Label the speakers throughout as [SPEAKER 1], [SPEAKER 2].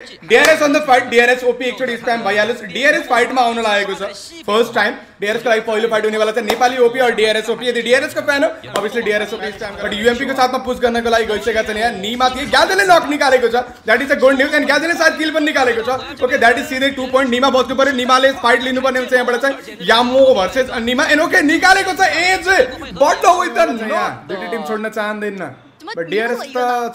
[SPEAKER 1] DRS on the fight DRS OP एकचोटि spam भइहाल्योस् DRS फाइटमा आउन लागेको छ फर्स्ट टाइम डिआरएस को लागि पहिलो फाइट हुनेवाला छ नेपाली ओपी और डिआरएस ओपी यदि डिआरएस को फ्यान हो obviously DRS OP spam but UMP को साथमा पुश गर्नको लागि गइसकेका छन् यहाँ निमा थिए ग्याजेले नक निकालेको छ that is a good news and ग्याजेले सायद किल पनि निकालेको छ ओके द्याट इज सिधै टू पोइन्ट निमा बच्नु पर्यो निमाले फाइट लिनुपर्ने हुन्छ यहाँबाट चाहिँ यामो भर्सेस निमा एन्ड ओके निकालेको छ एज बट विथ द दुईटै टिम छोड्न चाहँदैन डीआरएस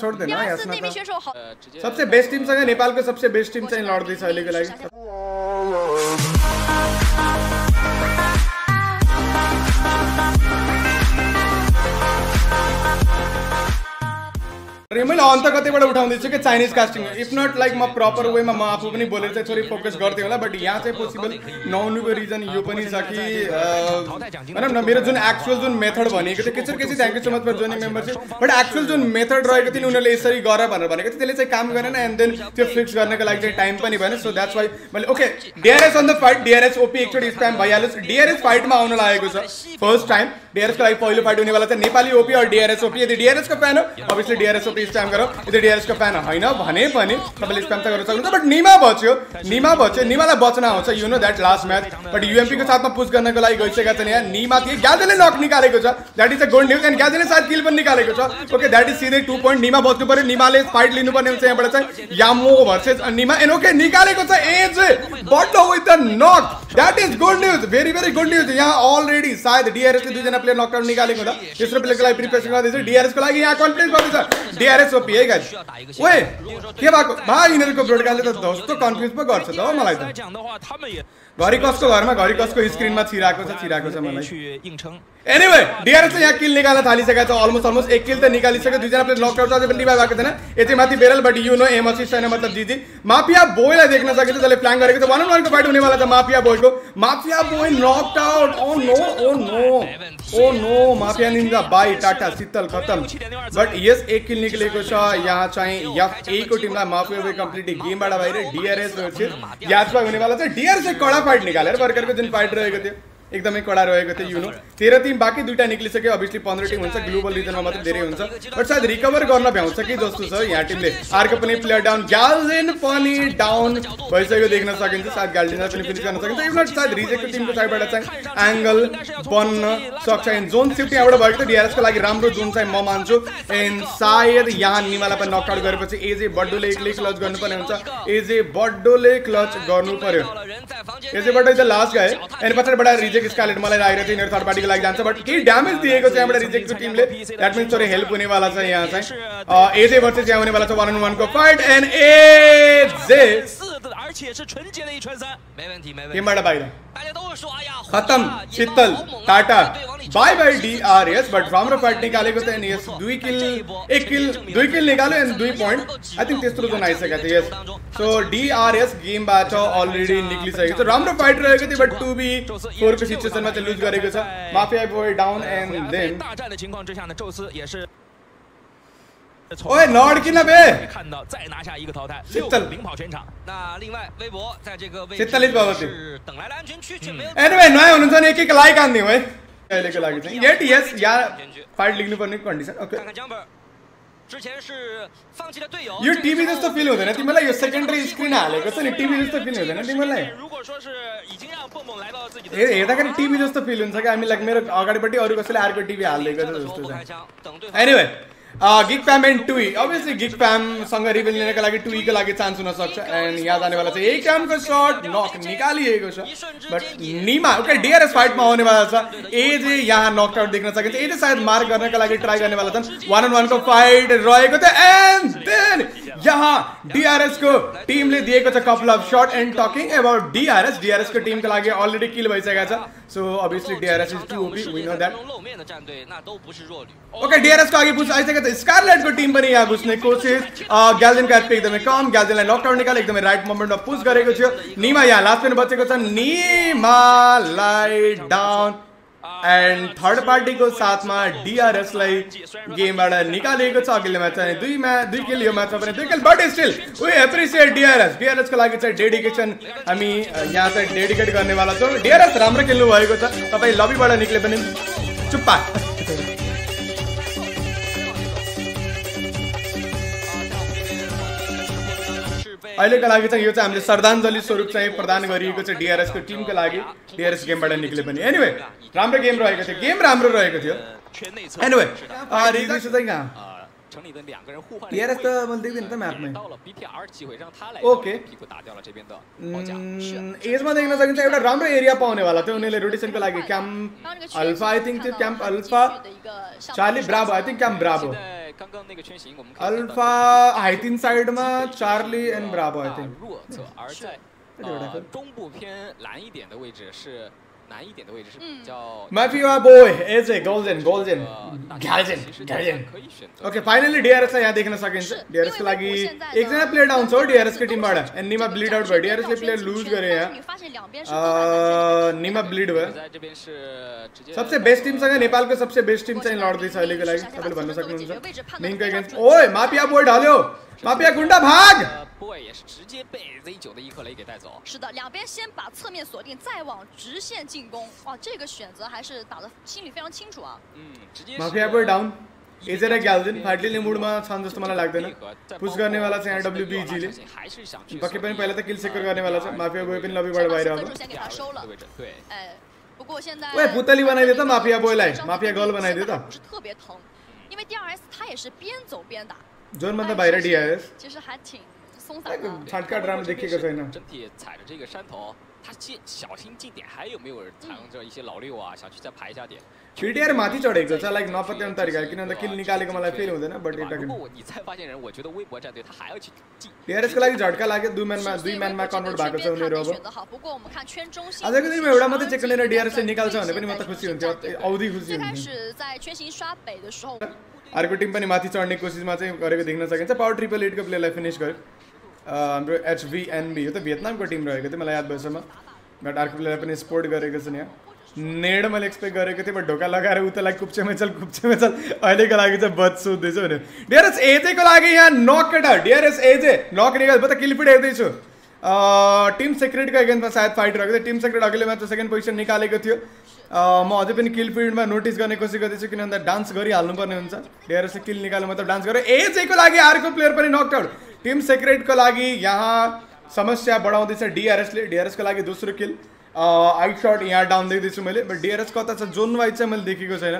[SPEAKER 2] छोड़
[SPEAKER 1] देना
[SPEAKER 2] सबसे बेस्ट
[SPEAKER 1] टीम
[SPEAKER 2] अगर नेपाल के
[SPEAKER 1] सबसे बेस्ट टीम चाहिए लॉर्ड दिस र मैले अन्त कतैबाट उठाउँदैछु कि Chinese casting if not like म प्रपर वेमा म आफू पनि बोलेर चाहिँ थोरै फोकस गर्थेँ होला बट यहाँ चाहिँ पोसिबल नहुनुको रिजन यो पनि छ कि भनौँ न मेरो जुन एक्चुअल जुन मेथड भनेको थियो केचर KC thank you so much for joining membership but actual जुन मेथड रहेको थियो उनीहरूले यसरी गर भनेर भनेको थियो त्यसले चाहिँ काम गरेन एन्ड देन त्यो फिक्स गर्नको लागि चाहिँ टाइम पनि भएन सो द्याट्स वाइ मैले okay DRS on the fight DRS OP एकचोटि स्प्याम भइहाल्योस् डिआरएस फाइटमा आउन लागेको छ फर्स्ट टाइम डिआरएस को लागि पहिलो फाइट हुनेवाला छ नेपाली ओपी और डिआरएस ओपी यदि डिआरएस को फ्यान हो अभियसली डिआरएस स्प्याम गरौँ यदि डिआरएस को फ्यान होइन भने पनि तपाईँले स्प्याम त गर्न सक्नुहुन्छ। बट निमा बच्यो। निमा बच्यो। निमालाई बच्न आउँछ you know that last match but UMP को साथमा पुश गर्नको लागि गइसकेका छन्। यहाँ निमा थिए ग्याजेले नक निकालेको छ। That is a good news and ग्याजेले सायद किल पनि निकालेको छ। ओके द्याट इज सिधै टू पोइन्ट निमा बच्नु पर्यो निमाले फाइट लिनुपर्ने हुन्छ यहाँबाट चाहिँ। यामो भर्सेस निमा एन्ड ओके निकालेको छ as but with the knock that is good news very very good news यहाँ अलरेडी सायद डिआरएसले दुईजना प्लेयर नकआउट निकालेको छ तेस्रो प्लेयरको लागि प्रिपेरेसन गर्दैछ। डिआरएस को लागि यहाँ कन्फिडेन्स गर्दैछ। आरएसओपी है गाइस ओए के भएको भा यिनीहरुको ब्रोडकास्टले त धस्तो कन्फ्युज पो गर्छ त हो? मलाई त घरि कसको घरमा घरि कसको स्क्रिनमा छिराको छ छिराको छ मलाई एनिवे डिआरएस यहाँ किल निकाल्न थालिसकेको छ अलमोस्ट अलमोस्ट एक किल त निकालिसक्यो दुईजना प्लेयर लकआउट छ अझै पनि रिभाइभ भएको छैन यति माथि barrel but you know am छैन मतलब जिजी माफिया बोयलाई देख्न सकिन्छ जसले प्लान गरेको छ वान वानको फाइट हुनेवाला छ mafia बोयको mafia boy knocked out oh no oh no oh no mafia ninja bye Tata शीतल खत्म। बट यस एक किल निकले। ए को टीम माफ़ी कंप्लीट गेम बड़ा भाई डीआरएस तो होने वाला था कड़ा फाइट निकाले वर्कर को जिन फाइट रहेगा एकदमै कडा रहेको थियो युनो तेह्र टिम बाँकी दुइटा निक्लिसक्यो अभियसली पन्ध्र टिम हुन्छ ग्लोबल रिजनमा मात्रै धेरै हुन्छ। बट सायद रिकभर गर्न भ्याउँछ कि जस्तो छ यहाँ टिमले। अर्को पनि प्लेयर डाउन ग्याल्जेन पनि डाउन भइसक्यो देख्न सकिन्छ सायद ग्याल्जेनलाई पनि फिनिस गर्न सकिन्छ। इफ नट सायद रिजेक्टको टिमको साइडबाट चाहिँ एङ्गल बन्न सक्छ। एन्ड जोन सिफ्ट यहाँबाट भएको थियो डिआरएसको लागि राम्रो जोन चाहिँ म मान्छु। एन्ड सायद यहाँ निमालाई पनि नकआउट गरेपछि एजे बड्डोले एक्लै क्लच गर्नुपर्ने हुन्छ। एजे बड्डोले क्लच गर्नु पर्यो
[SPEAKER 3] इसे but is the last
[SPEAKER 1] guy and पत्थर बड़ा रिजेक्ट इसका लेट माला आ रहे थे इनर थर्ड पार्टी के लाइक जान से बट की डैमेज दिए को चाहे बड़ा रिजेक्ट की टीम ले। दैट मींस थोड़े हेल्प होने वाला था यहाँ से। एजे वर्सेस यहाँ होने वाला था 1 ऑन 1 को। फाइट
[SPEAKER 4] एंड एजे 而且是纯洁的一穿三。
[SPEAKER 3] 没问题没问题，
[SPEAKER 1] टिमबाट बाहिर
[SPEAKER 3] 大家都会说哎呀
[SPEAKER 1] खतम शीतल tata bye bye DRS but राम्रो फाइट निकालेको थियो अनि यस दुई किल एक किल दुई किल निकाल्यो एन्ड दुई पोइन्ट आई थिङ्क तेस्रो जोन आइसकेको थियो यस सो डिआरएस गेमबाट अलरेडी निक्लिसकेको छ राम्रो फाइट रहेको थियो बट टु बी फोरको सिचुएसनमा चाहिँ लुज गरेको छ mafia boy down
[SPEAKER 4] 在
[SPEAKER 1] and
[SPEAKER 4] 被
[SPEAKER 1] then
[SPEAKER 4] 大战的情况之下呢，宙斯也是。
[SPEAKER 1] ओए नड्किन बे
[SPEAKER 4] 看到再拿下一个淘汰，
[SPEAKER 1] शीतल
[SPEAKER 4] 六个领跑全场。
[SPEAKER 3] 那另外微博在这个位
[SPEAKER 1] 这
[SPEAKER 3] 置
[SPEAKER 1] 这里宝宝
[SPEAKER 3] 是等来了安全区，却没有
[SPEAKER 1] एनिवे नयाँ हुनुहुन्छ भने एक एक लाइक हानिदिउँ है अहिलेको लागि चाहिँ गेट यस या फाइट लिनुपर्ने कन्डिसन ओके
[SPEAKER 3] 看看江本儿，之前是放弃了队友，
[SPEAKER 1] यो टिभी जस्तो फिल हुँदैन तिमीलाई यो सेकेन्डरी स्क्रिन हालेको छ नि टिभी जस्तो फिल हुँदैन तिमीलाई
[SPEAKER 4] 如果说是已经让蹦蹦来到自己的
[SPEAKER 1] हे- हेर्दाखेरि टिभी जस्तो फिल हुन्छ कि हामी लाइक मेरो अगाडिपट्टि अरू कसैले अर्को टिभी हालिदिएको छ
[SPEAKER 3] 头
[SPEAKER 1] जस्तो
[SPEAKER 3] 部
[SPEAKER 1] छ
[SPEAKER 3] 开枪，等对方
[SPEAKER 1] एनिवे गिग प्याम एन्ड टुई अभियसली गिग प्यामसँग रिभेल लिनको लागि टुईको लागि चान्स हुन सक्छ एन्ड यहाँ जानेवाला चाहिँ एक क्यामको सर्ट नक निकालिएको छ बट निमा ओके डिआरएस फाइटमा आउनेवाला छ एजे यहाँ नकआउट देख्न सकिन्छ एजे सायद मार्क गर्नका लागि ट्राई गर्नेवाला छन् वान अन वानको फाइट रहेको थियो एन्ड देन यहाँ डीआरएस को टीम ले दिए couple of shot and talking about DRS DRS को टीम का लागे ऑलरेडी किल भैस छ
[SPEAKER 3] so obviously DRS is too OP we know that
[SPEAKER 1] okay DRS को आगे पूछ आइसकेको छ स्कारलेट को टीम पर यहाँ घुसने कोशिश। गैलजन का एटपी एकदमै कम गैलजन नकडाउन निकाल, एकदम राइट मोमेंट में पुश गरेको थियो निमा यहाँ लास्ट में बचे छ लाइट डाउन एन्ड थर्ड पार्टीको साथमा डिआरएसलाई गेमबाट निकालिएको छ। अघिल्लो म्याच चाहिँ दुई म्याच दुई किल यो म्याचमा पनि दुई kill but still we appreciate DRS डिआरएसको लागि चाहिँ डेडिकेसन हामी यहाँ चाहिँ डेडिकेट गर्नेवाला छौँ। डिआरएस राम्रो खेल्नु भएको छ। तपाईँ लबीबाट निक्ले पनि चुप्पा। अहिलेका लागि चाहिँ यो चाहिँ हामीले श्रद्धाञ्जली स्वरूप चाहिँ प्रदान गरिएको छ डिआरएसको टिमको लागि। डिआरएस गेमबाट निक्ले पनि एनिवे राम्रो गेम रहेको थियो। गेम राम्रो रहेको थियो। एनिवे चाहिँ कहाँ? डिआरएस त मैले देख्दिनँ त म्यापमै। ओके यसमा देख्न सकिन्छ एउटा राम्रो एरिया पाउनेवाला थियो उनीहरूले रोटेसनको लागि क्याम्प अल्फा आई थिङ्क त्यो camp alpha charlie
[SPEAKER 4] bravo
[SPEAKER 1] I
[SPEAKER 4] think camp bravo 阿
[SPEAKER 1] 尔法，阿
[SPEAKER 4] 伊
[SPEAKER 1] 廷
[SPEAKER 4] side 嘛，查理 and 雅拉瓦伊廷。南一点的位置是比较
[SPEAKER 1] mafia boy AJ गोल्जन गोल्जन
[SPEAKER 4] 呃大
[SPEAKER 1] Gyaljen
[SPEAKER 4] 其实
[SPEAKER 1] Gyaljen
[SPEAKER 4] 可以选择
[SPEAKER 1] okay finally DRS यहाँ देख्न सकिन्छ डिआरएस को लागि एकजना प्लेयर डाउन छ डिआरएस को टिमबाट एन्ड निमा ब्लिड आउट भयो डिआरएस ले प्लेयर लुज गरे यहाँ
[SPEAKER 2] 你发现两边是
[SPEAKER 1] अ, निमा ब्लिड भयो
[SPEAKER 4] 在这边是直接
[SPEAKER 1] सबसे बेस्ट टिमसँग नेपालको सबसे बेस्ट टिम चाहिँ लड्दैछ अहिलेको लागि तपाईँले भन्न सक्नुहुन्छ मिङको एगेन्स्ट ओए माफिया बोय ढल्यो माफिया गुन्डा भाग
[SPEAKER 4] 呃 boy 也是直接被 Z 九的伊克雷给带走。
[SPEAKER 2] 是的，两边先把侧面锁定，再往直线进 攻。哇，这个选择还是打的心里非常清楚啊。
[SPEAKER 4] 嗯，直接
[SPEAKER 1] mafia boy down एजे र ग्याल्जन फाइटलिने मुडमा छन् जस्तो मलाई लाग्दैन पुस गर्नेवाला चाहिँ यहाँ डब्लुबिजीले
[SPEAKER 4] 还是想去
[SPEAKER 1] पक्कै पनि पहिला त किल सेकर गर्नेवाला छ माफिया बोय पनि लबीबाट
[SPEAKER 2] 这
[SPEAKER 1] बाहिर
[SPEAKER 2] 把
[SPEAKER 1] अब
[SPEAKER 2] 分数先给他收了
[SPEAKER 4] 位。置，对，
[SPEAKER 2] 哎，不过现在
[SPEAKER 1] ओए पुतली बनाइदियो त माफिया बोयलाई
[SPEAKER 2] 张
[SPEAKER 1] माफिया
[SPEAKER 2] 子
[SPEAKER 1] गर्ल
[SPEAKER 2] 斌
[SPEAKER 1] बनाइदियो
[SPEAKER 2] 现在
[SPEAKER 1] त
[SPEAKER 2] 不是特别疼，因为 DRS 他也是边走边打，
[SPEAKER 1] जोनभन्दा बाहिर डिआरएस
[SPEAKER 2] 其实还挺松散的。
[SPEAKER 1] छाटकाट राम्रो देखिएको छैन
[SPEAKER 4] 整体踩着这个山头， 他进小心进点，还有没有人藏着一些老六啊，想去再排一下点？
[SPEAKER 1] छिटिएर माथि चढेको छ लाइक नपत्याउने तरिका किन भन्दा किल निकालेको मलाई फिल हुँदैन बट
[SPEAKER 4] 对吧
[SPEAKER 1] इट
[SPEAKER 4] 如果我你再发现人，我觉得微博战队他还要去进。
[SPEAKER 1] डिआरएसको लागि झट्का लाग्यो दुई म्यानमा दुई म्यानमा कन्भर्ट भएको छ उनीहरू अब
[SPEAKER 2] 选择好，不过我们看圈中心
[SPEAKER 1] आजको दिनमा एउटा मात्रै चेक गरेर डिआरएसले निकाल्छ भने पनि म त खुसी हुन्थ्यो औधी खुसी
[SPEAKER 2] 最开
[SPEAKER 1] हुन्थ्यो
[SPEAKER 2] 始在圈形刷北的时候，
[SPEAKER 1] अर्को टिम पनि माथि चढ्ने कोसिसमा चाहिँ गरेको देख्न सकिन्छ पावर ट्रिपल एटको प्लेयरलाई फिनिस गर्यो अ, हाम्रो एचभिएनबी यो त भियतनामको टिम रहेको थियो मलाई याद भएसम्म बट अर्को प्लेयरलाई पनि स्पोर्ट गरेको छ यहाँ नेड मैले एक्सपेक्ट गरेको थिएँ बट ढोका लगाएर उतालाई कुप्चेमै चल कुप्चेमै चल अहिलेको लागि चाहिँ बच सोध्दैछु भने डिआरएस एजेको लागि यहाँ नक केटा डिआरएस एजे नक निकाल म त किलपिड हेर्दैछु। टिम सेक्रेटको एगेन्स्टमा सायद फाइट रहेको थियो टिम सेक्रेट अघिल्लो म्याचमा सेकेन्ड पोजिसन निकालेको थियो। म अझै पनि किल फिल्डमा नोटिस गर्ने कोसिस गर्दैछु किन भन्दा डान्स गरिहाल्नुपर्ने हुन्छ। डिआरएसले किल निकाल्नु मतलब डान्स गरेँ एजेको लागि अर्को प्लेयर पनि नकआउट टिम सेक्रेटको लागि यहाँ समस्या बढाउँदैछ डिआरएसले डिआरएसको लागि दोस्रो किल आई सर्ट यहाँ डाउन देख्दैछु मैले। बट डिआरएस कता छ जोन वाइज चाहिँ मैले देखेको छैन।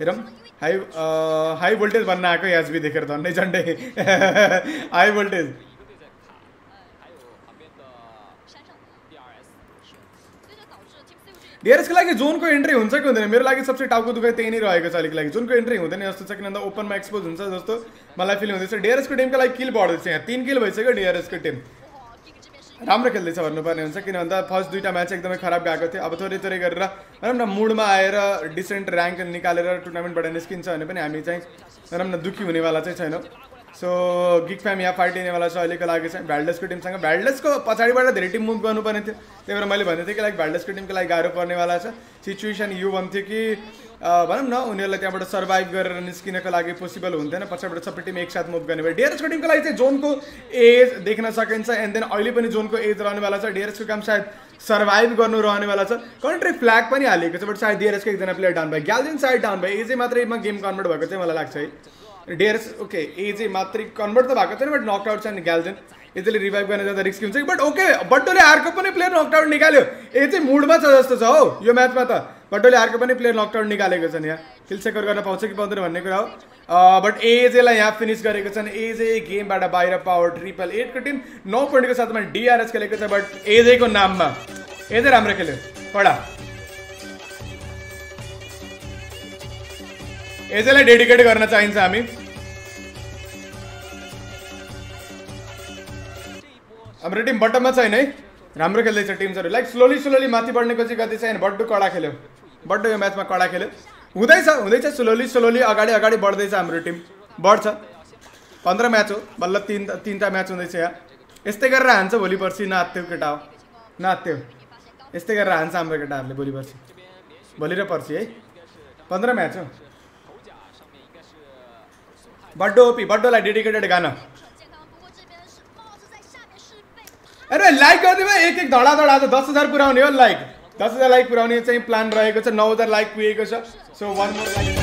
[SPEAKER 1] हेरौँ। हाई हाई भोल्टेज भन्न आएको एचबी देखेर झन्डै झन्डै। हाई भोल्टेज डिआरएसको लागि जोनको एन्ट्री हुन्छ कि हुँदैन? मेरो लागि सबसे टाउको दुखाइ त्यही नै रहेको छ अलिक लागि। जोनको एन्ट्री हुँदैन जस्तो छ किनभने ओपनमा एक्सपोज हुन्छ जस्तो मलाई फिल हुँदैछ। डिआरएसको टिमको लागि किल बढ्दैछ यहाँ। तिन किल भइसक्यो डिआरएसको टिम राम्रो खेल्दैछ भन्नुपर्ने हुन्छ। किन भन्दा फर्स्ट दुईवटा म्याच एकदमै खराब गएको थियो। अब थोरै थोरै गरेर राम्रो मुडमा आएर डिसेन्ट ऱ्याङ्क निकालेर टुर्नामेन्टबाट निस्किन्छ भने पनि हामी चाहिँ राम्रो दुखी दुःखी हुनेवाला चाहिँ छैनौँ। सो गिक फ्याम यहाँ फाइटिनेवाला छ अहिलेको लागि चाहिँ भ्याल्डेसको टिमसँग भ्याल्डेसको पछाडिबाट धेरै टिम मुभ गर्नुपर्ने थियो त्यही भएर मैले भन्दै थिएँ कि लाइक भ्याल्डेसको टिमको लागि गाह्रो पर्नेवाला छ सिचुएसन यो भन्थ्यो कि भनौँ न उनीहरूलाई त्यहाँबाट सर्भाइभ गरेर निस्किनको लागि पोसिबल हुन्थेन पछाडिबाट सबै टिम एकसाथ मुभ गर्ने भयो डिआरएसको टिमको लागि चाहिँ जोनको एज देख्न सकिन्छ एन्ड देन अहिले पनि जोनको एज रहनेवाला छ डिआरएसको काम सायद सर्भाइभ गर्नु रहनेवाला छ कन्ट्री फ्ल्याग पनि हालिएको छ बट सायद डिआरएसको एकजना प्लेयर डाउन भयो ग्याल्जिन साइड डाउन भयो एजै मात्रैमा गेम कन्भर्ट भएको चाहिँ मलाई लाग्छ है डिआरएस ओके एजै मात्रै कन्भर्ट त भएको छैन बट नकआउट छ नि ग्याल्जिन यसले रिभाइभ गर्न जाँदा रिस्की हुन्छ बट ओके बट्टोले अर्को पनि प्लेयर नकआउट निकाल्यो। ए चाहिँ मुडमा छ जस्तो छ हौ यो म्याचमा त। बट्टोले अर्को पनि प्लेयर नकआउट निकालेको छ नि यहाँ। किल सेकर गर्न पाउँछ कि पाउँदैन भन्ने कुरा हो। बट एजेलाई यहाँ फिनिस गरेको छन्। एजे गेमबाट बाहिर पावर ट्रिपल एटको टिम नौ पोइन्टको साथमा डिआरएस खेलेको छ बट एजेको नाममा। एजे राम्रो खेल्यो। पढा। एजेलाई डेडिकेट गर्न चाहिन्छ हामी हाम्रो टिम बटममा छैन है राम्रो खेल्दैछ टिम्सहरू लाइक स्लोली स्लोली माथि बढ्ने कोसिस गर्दैछ अनि बड्डो कडा खेल्यो बड्डो यो म्याचमा कडा खेल्यो हुँदैछ हुँदैछ स्लोली स्लोली अगाडि अगाडि बढ्दैछ हाम्रो टिम बढ्छ पन्ध्र म्याच हो. बल्ल तिन तिनवटा म्याच हुँदैछ यहाँ यस्तै गरेर हान्छ भोलि पर्सि. नाच्थ्यो केटा हो नाच्थ्यो यस्तै गरेर हान्छ हाम्रो केटाहरूले भोलि पर्सि. भोलि र पर्सि है पन्ध्र म्याच हो. बड्डो ओपी बड्डोलाई डेडिकेटेड गाना। अरे लाइक गरिदियो एक एक धडा धडा त दस हजार पुऱ्याउने हो लाइक दस हजार लाइक पुऱ्याउने चाहिँ प्लान रहेको छ नौ हजार लाइक पुगेको छ। So one more like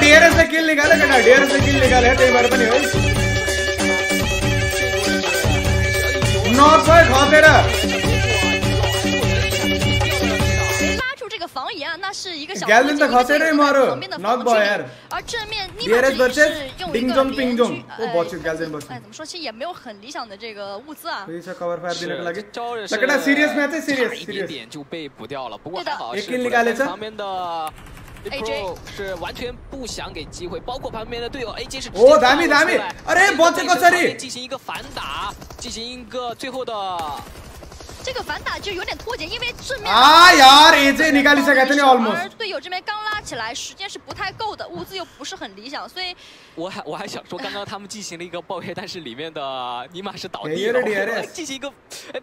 [SPEAKER 1] dearest kill निकाल्यो केटा डियरेस्ट किल निकाल्यो त्यही भएर पनि हो। नर्थ पोइन्ट खसेर
[SPEAKER 2] 没拉住这个防沿啊，那是一个小
[SPEAKER 1] Galen
[SPEAKER 2] 空间
[SPEAKER 1] त खसेरै
[SPEAKER 2] 一个
[SPEAKER 1] मऱ्यो
[SPEAKER 2] 旁边的
[SPEAKER 1] नक
[SPEAKER 2] 防
[SPEAKER 1] भयो
[SPEAKER 2] 距
[SPEAKER 1] यार
[SPEAKER 2] 离，而正面尼玛
[SPEAKER 1] DRS
[SPEAKER 2] 这里
[SPEAKER 1] versus
[SPEAKER 2] 是用一个
[SPEAKER 1] Dingdong
[SPEAKER 2] 连
[SPEAKER 1] Pingdong
[SPEAKER 2] 狙
[SPEAKER 1] ओ बच्यो ग्याल्जेन बच्यो
[SPEAKER 2] 哎，怎么说，其实也没有很理想的这个物资啊。
[SPEAKER 1] त्यही छ कभर फायर दिनको लागि
[SPEAKER 4] 招着是
[SPEAKER 1] ल केटा सिरियस म्याच चाहिँ
[SPEAKER 4] 差
[SPEAKER 1] सिरियस
[SPEAKER 4] 一点
[SPEAKER 1] सिरियस
[SPEAKER 4] 点就被补掉了，不过
[SPEAKER 2] 对的
[SPEAKER 4] 还好
[SPEAKER 1] एक
[SPEAKER 4] 是
[SPEAKER 1] kill
[SPEAKER 4] 布
[SPEAKER 1] निकालेछ
[SPEAKER 4] 莱旁边的
[SPEAKER 2] AJ
[SPEAKER 4] 是完全不想给机会，包括旁边的队友 AJ 是哦，接米
[SPEAKER 1] 蓝
[SPEAKER 4] 米，
[SPEAKER 1] 阿
[SPEAKER 4] 雷
[SPEAKER 1] 博
[SPEAKER 4] 这个
[SPEAKER 1] 这
[SPEAKER 4] 里进行一个反打，进行一个最后的。
[SPEAKER 2] 这个反打就有点脱节，因为正面。
[SPEAKER 1] 哎呀，你这你看
[SPEAKER 2] 你
[SPEAKER 1] 这个的呢。
[SPEAKER 2] 而队友这边刚拉起来，时间是不太够的，物资又不是很理想，所以。
[SPEAKER 4] 我还我还想说，刚刚他们进行了一个包围，但是里面的尼玛是倒地了，进行一个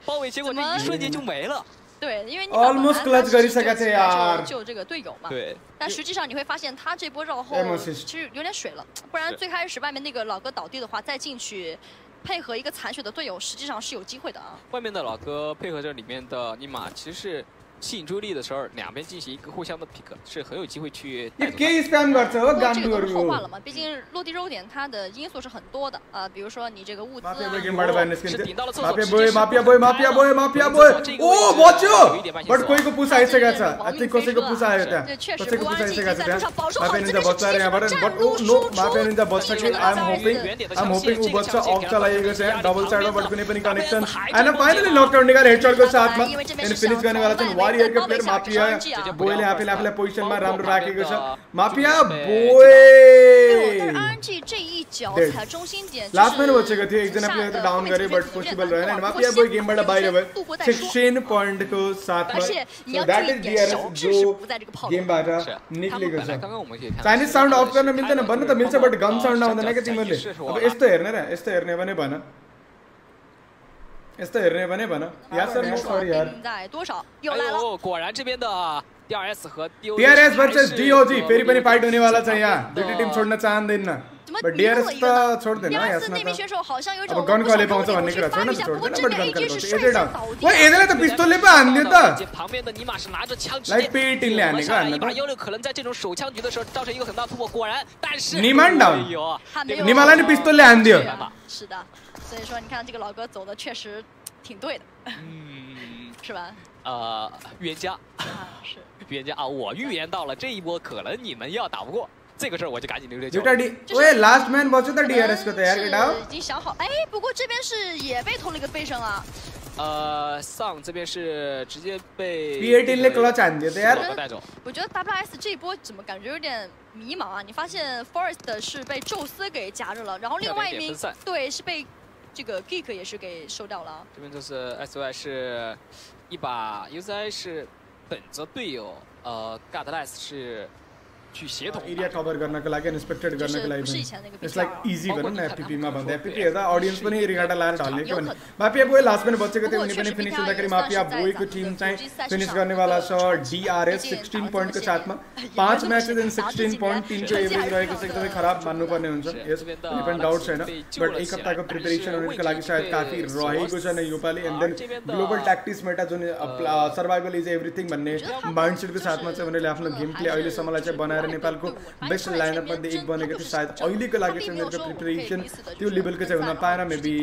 [SPEAKER 4] 包围，结果这一瞬间就没了。
[SPEAKER 2] 对，因为很难，
[SPEAKER 1] 很
[SPEAKER 2] 难，很
[SPEAKER 1] 难。
[SPEAKER 2] 就这个队友嘛。
[SPEAKER 4] 对。
[SPEAKER 2] 但实际上你会发现，他这波绕后其实有点水了。不然最开始外面那个老哥倒地的话，再进去配合一个残血的队友，实际上是有机会的啊。
[SPEAKER 4] 外面的老哥配合着里面的尼玛，其实是。吸引注意力的时候，两边进行一个互相的 pick，是很有机会去带
[SPEAKER 1] यो
[SPEAKER 4] 走
[SPEAKER 1] के स्प्याम गर्छ हो
[SPEAKER 2] 不过这个都是后话
[SPEAKER 1] गाम्बुहरू
[SPEAKER 2] 了嘛，毕竟落地肉点它的因素是很多的啊、比如说你这个物资啊
[SPEAKER 1] माफिया बोय गेमबाट बाहिर
[SPEAKER 4] 是顶到了
[SPEAKER 1] निस्किन्थ्यो
[SPEAKER 4] 厕所
[SPEAKER 1] mafia
[SPEAKER 4] 直
[SPEAKER 1] boy
[SPEAKER 4] 接是
[SPEAKER 1] mafia boy mafia boy mafia boy oh बच्यो but कोहीको पुस आइसकेको छ चाहिँ कसैको पुस आयो त्यहाँ कसैको पुस आइसकेको छ त्यहाँ माफिया निन्जा बच्छ अरे यहाँबाट but oh no mafia ninja बच्छ कि आइएम होपिङ आइएम होपिङ ऊ बच्छ अफ चलाइएको छ यहाँ डबल साइडमा बट कुनै पनि कनेक्सन एन्ड फाइनली नकडाउन निकाले हेडसटको साथमा एन्ड फिनिस गर्नेवाला चाहिँ वारियरको प्लेयर माफिया वॉरियर के प्लेयर माफिया
[SPEAKER 2] बोएल यहाँ पे
[SPEAKER 1] यहाँ
[SPEAKER 2] पोजीशन में राम राके
[SPEAKER 1] के
[SPEAKER 2] साथ माफिया बोएल लास्ट
[SPEAKER 1] मैंने बच्चे का थे एक जन अपने डाउन करे बट पॉसिबल रहे ना। माफिया बोएल गेम बड़ा
[SPEAKER 2] बाय रहे 16
[SPEAKER 1] पॉइंट
[SPEAKER 2] को साथ
[SPEAKER 1] में।
[SPEAKER 2] दैट
[SPEAKER 1] इज़ डीआरएस जो
[SPEAKER 4] गेम बाटा निकलेगा सर
[SPEAKER 1] चाइनीज़ साउंड ऑफ़ करना मिलता ना बन्ना तो मिलता बट गम
[SPEAKER 4] साउंड
[SPEAKER 1] ना होता ना
[SPEAKER 4] के तिमीले
[SPEAKER 1] अब यस्तो हेर्ने र यस्तो हेर्ने भने भन यस्तो हेर्ने भने भन या सर नो सरी यार
[SPEAKER 2] 定在多少？又
[SPEAKER 4] 哎
[SPEAKER 2] 来了。
[SPEAKER 4] 呦，果然这边的 DRS 和 DOG
[SPEAKER 1] DRS
[SPEAKER 4] 还
[SPEAKER 1] versus
[SPEAKER 4] 是
[SPEAKER 1] DOG फेरि पनि फाइट
[SPEAKER 4] 有
[SPEAKER 1] हुनेवाला छ
[SPEAKER 4] 这
[SPEAKER 1] यहाँ
[SPEAKER 4] 样的
[SPEAKER 1] दुइटै टिम छोड्न चाहँदैन
[SPEAKER 2] 怎么
[SPEAKER 1] बट
[SPEAKER 2] 迷路
[SPEAKER 1] डिआरएस
[SPEAKER 2] 了一
[SPEAKER 1] त
[SPEAKER 2] 个呢？
[SPEAKER 1] छोड्दैन
[SPEAKER 2] 第二
[SPEAKER 1] यसमा
[SPEAKER 2] 次那名
[SPEAKER 1] त
[SPEAKER 2] 选手好像有种
[SPEAKER 1] अब गन
[SPEAKER 2] 不
[SPEAKER 1] कहिले
[SPEAKER 2] 想
[SPEAKER 1] पाउँछ
[SPEAKER 2] 跟我
[SPEAKER 1] भन्ने
[SPEAKER 2] 去
[SPEAKER 1] कुरा
[SPEAKER 2] 发
[SPEAKER 1] छैन
[SPEAKER 2] 一
[SPEAKER 1] त
[SPEAKER 2] 下，不过
[SPEAKER 1] छोड्दैन
[SPEAKER 2] 正
[SPEAKER 1] बट
[SPEAKER 2] 面
[SPEAKER 1] गन
[SPEAKER 2] AJ
[SPEAKER 1] कहिले
[SPEAKER 2] 是
[SPEAKER 1] पाउँछ
[SPEAKER 2] 帅
[SPEAKER 1] एजै
[SPEAKER 2] 上
[SPEAKER 1] डाउन
[SPEAKER 2] 倒
[SPEAKER 1] ओ
[SPEAKER 2] 地。
[SPEAKER 1] एजैलाई त पिस्तोलले पो हान्दियो त
[SPEAKER 4] 旁边的尼玛是拿着枪直
[SPEAKER 1] 来
[SPEAKER 4] 接
[SPEAKER 1] 被定两
[SPEAKER 4] 顶
[SPEAKER 1] 那个
[SPEAKER 4] 了下来一把
[SPEAKER 1] 那个
[SPEAKER 4] 幺六，可能在这种手枪局的时候造成一个很大突破。果然，但是
[SPEAKER 1] 尼曼डाउन
[SPEAKER 4] 哎呦
[SPEAKER 2] 还没有
[SPEAKER 1] निमालाई नि पिस्तोलले हानिदियो
[SPEAKER 2] 是的，是的， 所以说，你看这个老哥走的确实挺对的，
[SPEAKER 4] 嗯，
[SPEAKER 2] 是吧？
[SPEAKER 4] 呃，预言家，
[SPEAKER 2] 啊、是
[SPEAKER 4] 预言家啊，我预言到了这一波，可能你们要打不过。这个事儿我就赶紧溜溜球。
[SPEAKER 1] 有点低，喂，Last Man，我就在低，Let's go there，
[SPEAKER 2] 给。已经想好，哎，不过这边是也被偷了一个背身啊。
[SPEAKER 4] 呃，丧这边是直接被。了，
[SPEAKER 2] 我觉得 WS 这波怎么感觉有点迷茫啊？你发现 Forest 是被宙斯给夹着了，然后另外一名对是被这个 Geek 也是给收掉了。
[SPEAKER 4] 这边就是 SY 是一把 UZI 是本着队友，呃 Godless 是 去协同
[SPEAKER 1] area cover गर्नको लागि इन्सपेक्टेड गर्नको लागि
[SPEAKER 2] 不是以
[SPEAKER 1] पनि
[SPEAKER 2] 前那个
[SPEAKER 1] इट्स लाइक
[SPEAKER 2] BTR
[SPEAKER 1] इजी भनौँ न
[SPEAKER 4] अँ,
[SPEAKER 1] एफपिपीमा भन्दा
[SPEAKER 4] अँ,
[SPEAKER 1] एफपिपी हेर्दा अडियन्स पनि रिगाटा लाएर ढल्ने के
[SPEAKER 2] यो
[SPEAKER 1] भने
[SPEAKER 2] खत-
[SPEAKER 1] माफिया बोय लास्ट पनि बचेको थियो
[SPEAKER 2] अब
[SPEAKER 1] उनी पनि
[SPEAKER 2] 确实
[SPEAKER 1] फिनिस
[SPEAKER 2] BTR
[SPEAKER 1] हुँदाखेरि
[SPEAKER 2] 也
[SPEAKER 1] माफिया
[SPEAKER 2] 算是在
[SPEAKER 1] बोयको
[SPEAKER 2] 咱们
[SPEAKER 1] टिम
[SPEAKER 2] 的
[SPEAKER 1] चाहिँ
[SPEAKER 2] 国际赛事
[SPEAKER 1] फिनिस
[SPEAKER 2] 上
[SPEAKER 1] गर्नेवाला
[SPEAKER 2] 的
[SPEAKER 1] छ
[SPEAKER 2] 传奇
[SPEAKER 1] डिआरएस
[SPEAKER 2] 毕竟
[SPEAKER 1] सिक्सटिन
[SPEAKER 2] 打了
[SPEAKER 1] पोइन्टको
[SPEAKER 2] 这么些
[SPEAKER 1] साथमा
[SPEAKER 2] 年
[SPEAKER 1] पाँच
[SPEAKER 2] 也
[SPEAKER 1] म्याचेस इन
[SPEAKER 2] 打了这
[SPEAKER 1] सिक्सटिन
[SPEAKER 2] 几
[SPEAKER 1] पोइन्ट
[SPEAKER 2] 年
[SPEAKER 1] तिनको
[SPEAKER 2] 成绩
[SPEAKER 1] एभरेज
[SPEAKER 2] 还是
[SPEAKER 1] रहेको छ
[SPEAKER 2] 非常
[SPEAKER 1] एकदमै
[SPEAKER 2] 的
[SPEAKER 1] खराब
[SPEAKER 2] 出
[SPEAKER 1] मान्नुपर्ने हुन्छ
[SPEAKER 4] 是
[SPEAKER 1] यस
[SPEAKER 4] 这边的
[SPEAKER 1] कुनै पनि डाउट छैन
[SPEAKER 4] 被救
[SPEAKER 1] बट
[SPEAKER 4] 了
[SPEAKER 1] एक
[SPEAKER 4] 起来
[SPEAKER 1] हप्ताको
[SPEAKER 4] 但是
[SPEAKER 1] प्रिपेरेसन उनीहरूको लागि
[SPEAKER 4] 位置
[SPEAKER 1] सायद
[SPEAKER 4] 被
[SPEAKER 1] काफी रहेको छ नै योपालि and then
[SPEAKER 4] 这边的
[SPEAKER 1] global tactics meta जुन सर्भाइभल इज एभ्रिथिङ भन्ने माइन्डसेटको साथमा चाहिँ उनीहरूले आफ्नो गेम प्ले अहिलेसम्मलाई चाहिँ बनाएर बाहर नेपाल को बेस्ट लाइनअप मध्य एक बनेको थियो, सायद अहिलेको लागि चाहिँ मेरो प्रिपरेसन त्यो लेभलको चाहिँ हुन पाएर मेबी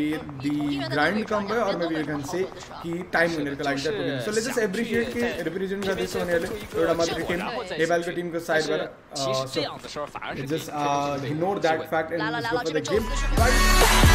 [SPEAKER 1] दी ग्राइंड कम भाई और मे बी यु से कि टाइम उनीहरूको लागि चाहिँ पुगेन। सो लेट्स एप्रिशिएट कि लेटेस्ट एप्रिसिएट के रिप्रेजेन्ट गर्दैछ उनीहरूले, एउटा मात्रै टिम नेपालको टिमको साइडबाट
[SPEAKER 4] so
[SPEAKER 1] just ignore that fact and game
[SPEAKER 2] but